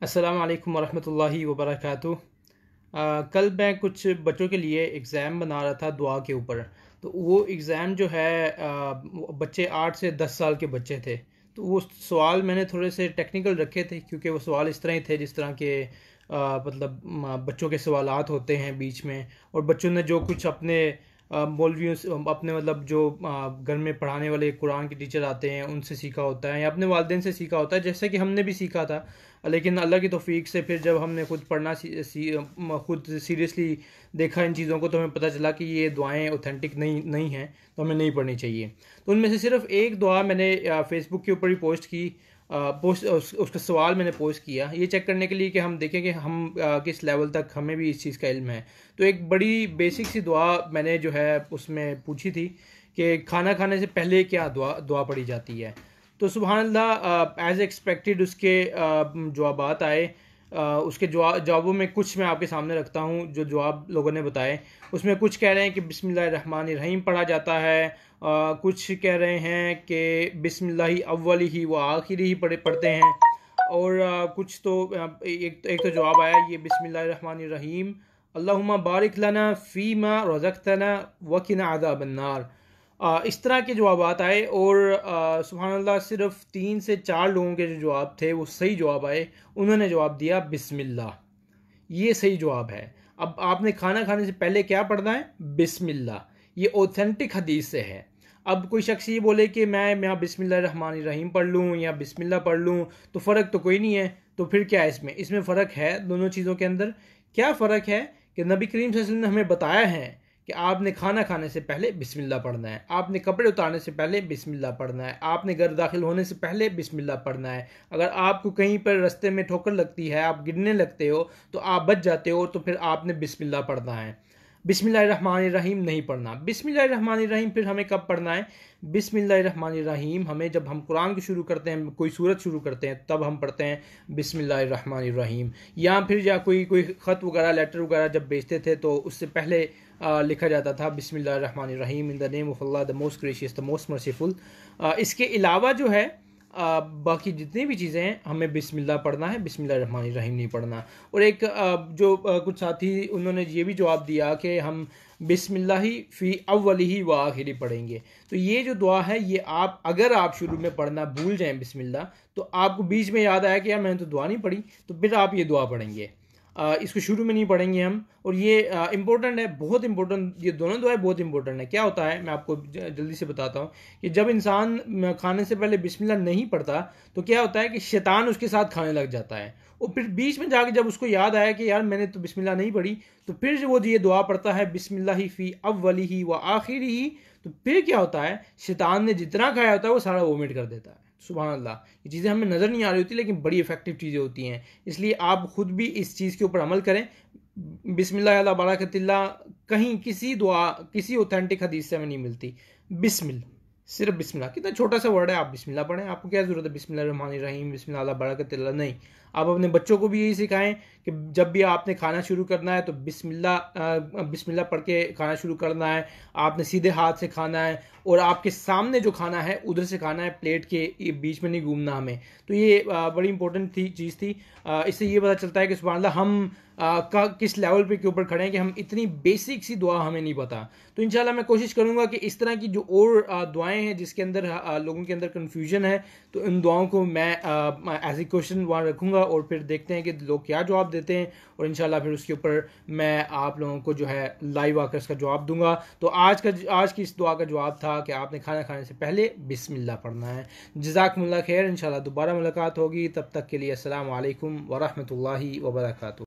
السلام علیکم ورحمۃ اللہ وبرکاتہ۔ آ، کل میں کچھ بچوں کے لیے ایگزام بنا رہا تھا دعا کے اوپر۔ تو وہ ایگزام جو ہے آ، بچے آٹھ سے دس سال کے بچے تھے۔ تو وہ سوال میں نے تھوڑے سے ٹیکنیکل رکھے تھے کیونکہ وہ سوال اس طرح ہی تھے جس طرح کے آ، مطلب بچوں کے سوالات ہوتے ہیں بیچ میں۔ اور بچوں نے جو کچھ اپنے مولویوں سے اپنے مطلب جو گھر میں پڑھانے والے قرآن کے ٹیچر آتے ہیں ان سے سیکھا ہوتا ہے یا اپنے والدین سے سیکھا ہوتا ہے جیسے کہ ہم نے بھی سیکھا تھا۔ لیکن اللہ کی توفیق سے پھر جب ہم نے خود پڑھنا سی, سی, خود سیریسلی دیکھا ان چیزوں کو تو ہمیں پتہ چلا کہ یہ دعائیں اوتھینٹک نہیں نہیں ہیں تو ہمیں نہیں پڑھنی چاہیے۔ تو ان میں سے صرف ایک دعا میں نے فیس بک کے اوپر ہی پوسٹ کی۔ پوسٹ اس کا سوال میں نے پوسٹ کیا۔ یہ چیک کرنے کے لیے کہ ہم دیکھیں کہ ہم کس لیول تک ہمیں بھی اس چیز کا علم ہے۔ تو ایک بڑی بیسک سی دعا میں نے جو ہے اس میں پوچھی تھی کہ کھانا کھانے سے پہلے کیا دعا دعا پڑھی جاتی ہے۔ تو سبحان اللہ ایز ایکسپیکٹڈ اس کے جوابات آئے۔ اس کے جوابوں میں کچھ میں آپ کے سامنے رکھتا ہوں جو جواب لوگوں نے بتائے۔ اس میں کچھ کہہ رہے ہیں کہ بسم اللہ الرحمن الرحیم پڑھا جاتا ہے۔ کچھ کہہ رہے ہیں کہ بسم اللہ اولی ہی و آخری ہی پڑھے پڑھتے ہیں۔ اور کچھ تو ایک ایک تو جواب آیا یہ بسم اللہ الرحمن الرحیم اللہم بارک لنا فیما رزقتنا وقنا عذاب النار۔ آ، اس طرح کے جوابات آئے اور سبحان اللہ، صرف تین سے چار لوگوں کے جو جواب تھے، وہ صحیح جواب آئے، انہوں نے جواب دیا بسم اللہ۔ یہ صحیح جواب ہے۔ اب آپ نے کھانا کھانے سے پہلے کیا پڑھنا ہے؟ بسم اللہ۔ یہ اوتھینٹک حدیث سے ہے۔ اب کوئی شخص یہ بولے کہ میں میں بسم اللہ الرحمن الرحیم پڑھ لوں یا بسم اللہ پڑھ لوں، تو فرق تو کوئی نہیں ہے۔ تو پھر کیا ہے اس میں؟ اس میں فرق ہے دونوں چیزوں کے اندر۔ کیا فرق ہے کہ نبی کریم صلی اللہ علیہ وسلم نے ہمیں بتایا ہے کہ آپ نے کھانا کھانے سے پہلے بسم اللہ پڑھنا ہے۔ آپ نے کپڑے اتارنے سے پہلے بسم اللہ پڑھنا ہے۔ آپ نے گھر داخل ہونے سے پہلے بسم اللہ پڑھنا ہے۔ اگر آپ کو کہیں پر رستے میں ٹھوکر لگتی ہے، آپ گرنے لگتے ہو تو آپ بچ جاتے ہو تو پھر آپ نے بسم اللہ پڑھنا ہے۔ بسم اللہ الرحمن الرحیم نہیں پڑھنا۔ بسم اللہ الرحمن الرحیم پھر ہمیں کب پڑھنا ہے؟ بسم اللہ الرحمن الرحیم ہمیں جب ہم قرآن کو شروع کرتے ہیں کوئی صورت شروع کرتے ہیں تب ہم پڑھتے ہیں بسم اللہ الرحمن الرحیم۔ یا پھر یا کوئی کوئی خط وغیرہ لیٹر وغیرہ جب بیچتے تھے تو اس سے پہلے آ، لکھا جاتا تھا بسم اللہ الرحمن الرحیم in the name of Allah the most gracious the most merciful اس کے علاوہ جو ہے آ، باقی جتنی بھی چیزیں ہیں، ہمیں بسم اللہ پڑھنا ہے، بسم اللہ الرحمن الرحیم نہیں پڑھنا۔ اور ایک جو کچھ ساتھی انہوں نے یہ بھی جواب دیا کہ ہم بسم اللہ ہی فی اول ہی و آخری پڑھیں گے۔ تو یہ جو دعا ہے، یہ آپ، اگر آپ شروع میں پڑھنا بھول جائیں بسم اللہ، تو آپ کو بیچ میں یاد آیا کہ یار میں نے تو دعا نہیں پڑھی، تو پھر آپ یہ دعا پڑھیں گے۔ اس کو شروع میں نہیں پڑھیں گے ہم۔ اور یہ امپورٹنٹ ہے، بہت امپورٹنٹ یہ دونوں دعائیں بہت امپورٹنٹ ہے کیا ہوتا ہے؟ میں آپ کو جلدی سے بتاتا ہوں کہ جب انسان کھانے سے پہلے بسم اللہ نہیں پڑھتا، تو کیا ہوتا ہے کہ شیطان اس کے ساتھ کھانے لگ جاتا ہے۔ اور پھر بیچ میں جا کے جب اس کو یاد آیا کہ یار میں نے تو بسم اللہ نہیں پڑھی، تو پھر جو وہ یہ دعا پڑھتا ہے، بسم اللہ فی اولی ہی و آخری ہی تو پھر کیا ہوتا ہے؟ شیطان نے جتنا کھایا ہوتا ہے، وہ سارا وومٹ کر دیتا ہے۔ سبحان اللہ، یہ چیزیں ہمیں نظر نہیں آ رہی ہوتی، لیکن بڑی افیکٹو چیزیں ہوتی ہیں۔ اس لیے آپ خود بھی اس چیز کے اوپر عمل کریں۔ بسم اللہ اللہ، بارکت اللہ، کہیں کسی دعا، کسی اوتھینٹک حدیث سے ہمیں نہیں ملتی۔ بسم اللہ۔ صرف بسم اللہ۔ کتنا چھوٹا سا ورڈ ہے، آپ بسم اللہ پڑھیں۔ آپ کو کیا ضرورت ہے؟ بسم اللہ الرحمن الرحیم، بسم اللہ برکت اللہ۔ نہیں، آپ اپنے بچوں کو بھی یہی سکھائیں کہ جب بھی آپ نے کھانا شروع کرنا ہے تو بسم اللہ بسم اللہ پڑھ کے کھانا شروع کرنا ہے۔ آپ نے سیدھے ہاتھ سے کھانا ہے اور آپ کے سامنے جو کھانا ہے، ادھر سے کھانا ہے، پلیٹ کے بیچ میں نہیں گھومنا ہمیں۔ تو یہ بڑی امپورٹنٹ تھی، چیز تھی۔ اس سے یہ پتہ چلتا ہے کہ سبحان اللہ ہم کا کس لیول پہ کے اوپر کھڑے ہیں کہ ہم اتنی بیسک سی دعا ہمیں نہیں پتا۔ تو انشاءاللہ میں کوشش کروں گا کہ اس طرح کی جو اور دعائیں ہیں جس کے اندر لوگوں کے اندر کنفیوژن ہے، تو ان دعاؤں کو میں ایز اے کوشچن وہاں رکھوں گا اور پھر دیکھتے ہیں کہ لوگ کیا جواب دیتے ہیں اور انشاءاللہ پھر اس کے اوپر میں آپ لوگوں کو جو ہے لائیو آ کر اس کا جواب دوں گا۔ تو آج کا، آج کی اس دعا کا جواب تھا کہ آپ نے کھانا کھانے سے پہلے بسم اللہ پڑھنا ہے۔ جزاکم اللہ خیر، انشاءاللہ دوبارہ ملاقات ہوگی۔ تب تک کے لیے السلام علیکم ورحمۃ اللہ وبرکاتہ۔